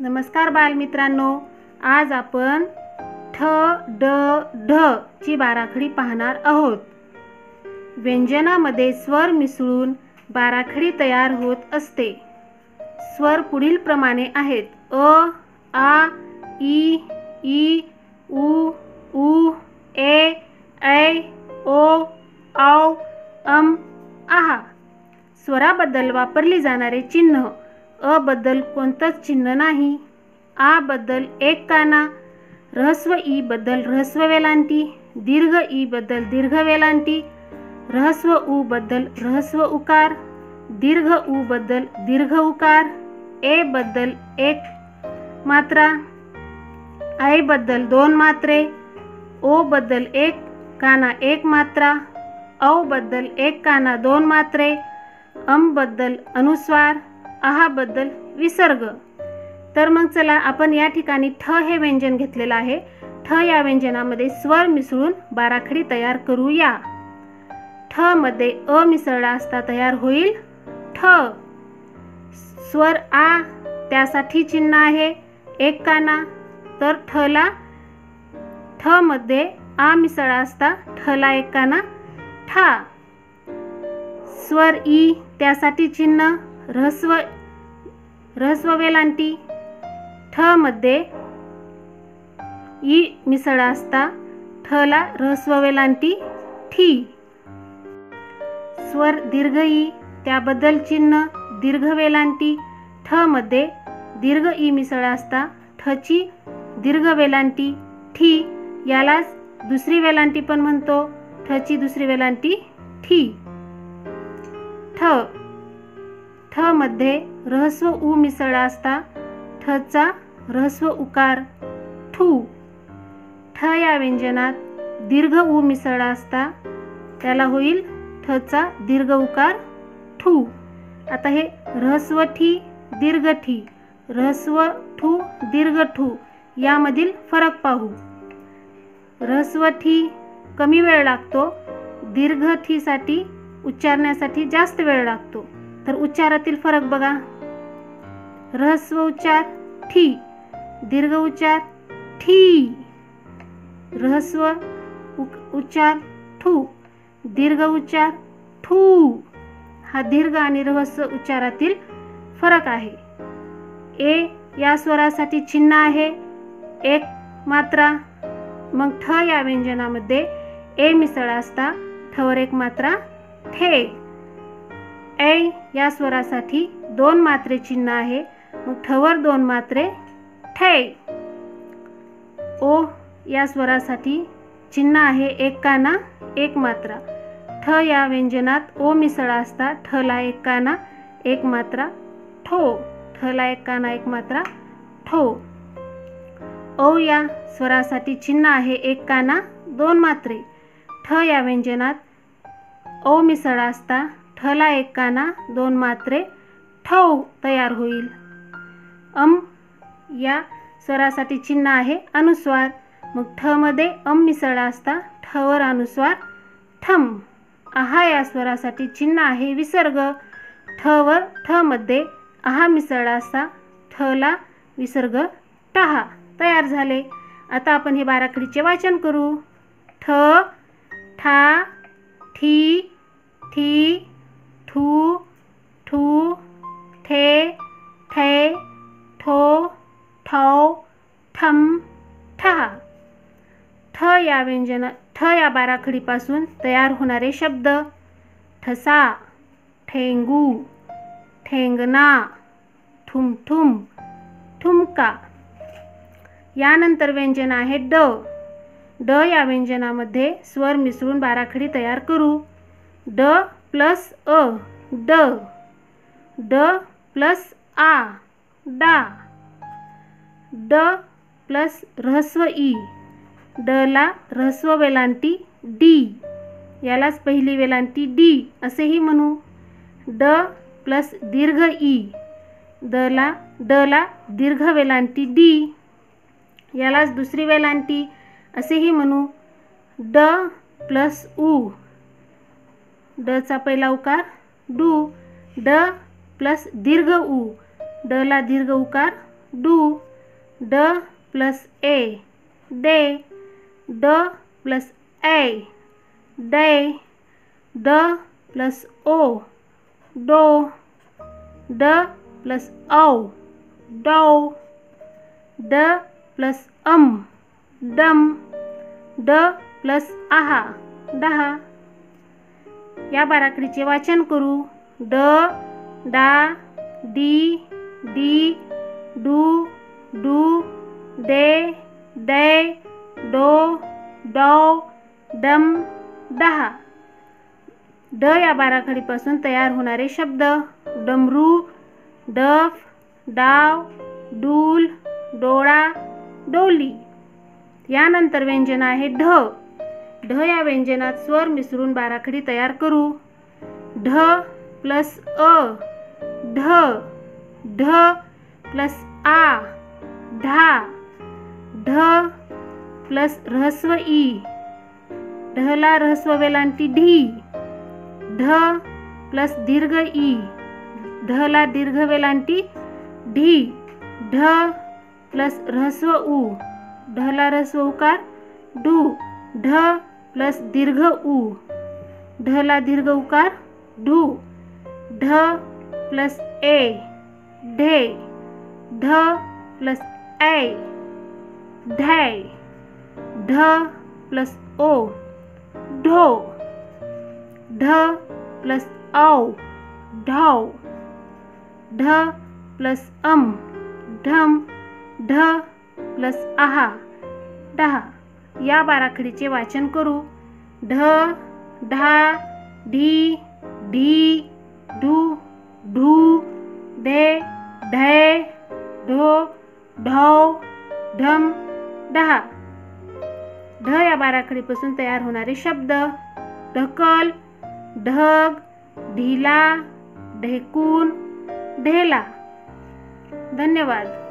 नमस्कार बालमित्रांनो. आज आपण ठ ड ढ ची बाराखडी पाहणार आहोत. व्यंजनामध्ये स्वर मिसळून बाराखडी तयार होत असते. स्वर पुढील प्रमाणे आहेत. अ आ ई ई उ उ ए ऐ ओ औ अम आहा. स्वराबद्दल वापरली जाणारे चिन्ह अ बद्दल कोणतंच चिन्ह नाही. आ बद्दल एक काना, रहस्व ई बद्दल रहस्व वेलांटी, दीर्घ ई बद्दल दीर्घ वेलांटी, रहस्व उ बद्दल रहस्व उकार, दीर्घ उ बद्दल दीर्घ उकार, ए बद्दल एक मात्रा, ऐ बद्दल दोन मात्रे, ओ बद्दल एक काना एक मात्रा, औ बद्दल एक काना दोन मात्रे, अम बद्दल अनुस्वार आहाबद्दल विसर्ग. तर मग चला आपण या ठिकाणी ठ हे व्यंजन घेतलेलं आहे. ठ या व्यंजनामध्ये स्वर मिसळून बाराखडी तयार करूया. ठ मध्ये अ मिसळला असता तयार होईल. ठ. स्वर आ त्यासाठी चिन्ह आहे. एक काना. तर ठला. ठ मध्ये आ मिसळा असता ठला एक काना. ठा. स्वर ई त्यासाठी चिन्ह. ऱ्हस्व ऱ्हस्व वेलांटी ठ मध्ये ई मिसळ असता ठला ऱ्हस्व वेलांटी ठी. स्वर दीर्घ ई त्याबद्दल चिन्ह दीर्घ वेलांटी ठ मध्ये दीर्घ ई मिसळ असता ठची दीर्घ वेलांटी ठी. यालाच दुसरी वेलांटी पण म्हणतो ठची दुसरी वेलांटी ठी. ठ ठ मध्ये रहस्व उ मिसळला असता ठचा रहस्व उकार ठू. ठ या व्यंजनात दीर्घ उ मिसळला असता त्याला होईल ठचा दीर्घ उकार ठू. आता हे रहस्व ठी दीर्घ ठी रहस्व ठू दीर्घ ठू यामधील फरक पाहू. रहस्व ठी कमी वेळ लागतो दीर्घ ठीसाठी उच्चारण्यासाठी जास्त वेळ लागतो. तर उच्चारातील फरक बघा. रहस्व उच्चार ठी. दीर्घ उच्चार ठी. रहस्व उच्चार ठू. दीर्घ उच्चार ठू. हा दीर्घ आणि रहस्व उच्चारातील फरक आहे. ए या स्वरासाठी चिन्ह आहे. एक मात्रा. मग ठ या व्यंजनामध्ये ए मिसळ असता. ठवर एक मात्रा. ठे ऐ या स्वरासाठी दोन मात्रे चिन्ह आहे. मग ठवर दोन मात्रे ठै ओ या स्वरासाठी चिन्ह आहे एक काना एक मात्रा. ठ या व्यंजनात ओ मिसळा असता ठला एक काना एक मात्रा ठो ठला एक काना एक मात्रा ठो ओ या स्वरासाठी चिन्ह आहे एक काना दोन मात्रे. ठ या व्यंजनात ओ मिसळा असता ठला एक काना दोन मात्रे ठव तयार होईल. अम या स्वरासाठी चिन्ह आहे अनुस्वार. मग ठ मध्ये अम मिसळला असता ठवर अनुस्वार ठम. आहा या स्वरासाठी चिन्ह आहे विसर्ग. ठवर ठ मध्ये आहा मिसळला असता ठला विसर्ग टहा तयार झाले. आता आपण हे बाराखडीचे वाचन करू. ठ ठा ठी ठी ठू ठू ठे ठे ठो ठौ ठम ठहा ठ या व्यंजना ठ या बाराखडीपासून तयार होणारे शब्द. ठसा ठेंगू ठेंगना ठुमठुम ठुमका. यानंतर व्यंजन आहे ड. ड या व्यंजनामध्ये स्वर मिसळून बाराखडी तयार करू. ड प्लस अ. ड. ड प्लस आ. डा. ड प्लस रहस्व ई. डला रहस्व वेलांटी डी. यालाच पहिली वेलांटी डी असेही म्हणू. ड प्लस दीर्घ ई. दला डला दीर्घ वेलांटी डी. यालाच दुसरी वेलांटी असेही म्हणू. ड प्लस उ. डचा पहिला उकार डू. ड प्लस दीर्घ उ. डला दीर्घ उकार. डू. ड प्लस ए. डे. ड प्लस ए डे. ड प्लस ओ. डो. ड प्लस औ. डौ. ड प्लस अम. डम. ड प्लस आहा. दहा. या बाराखडीचे वाचन करू. ड डा डी डी डू डू डे दे डो डौ डम दहा. ड या बाराखडीपासून तयार होणारे शब्द डमरू डफ डाव डूल डोळा डोली. यानंतर व्यंजन आहे ढ. ढ या व्यंजनात स्वर मिसळून बाराखडी तयार करू. ढ प्लस अ ढ ढ प्लस आ ढा ढ प्लस रहस्व ई. ढला रहस्व वेलांटी ढी ढ प्लस दीर्घ ई. ढला दीर्घ वेलांटी ढी ढ प्लस रहस्व उ. ढला रहस्व उकार डू ढ प्लस दीर्घ उ. ढला दीर्घ उकार ढू. ढ प्लस ए. ढे. ढ प्लस ए ढै. ढ प्लस ओ. ढो. ढ प्लस औ. ढौ ढ प्लस अम. ढम. ढ प्लस आहा. दहा या बाराखडीचे वाचन करू. ढ ढा ढी ढी ढू ढू ढे ढे ढो ढौ ढम दहा ढ या बाराखडीपासून तयार होणारे शब्द. ढकल ढग ढिला ढेकून ढेला. धन्यवाद.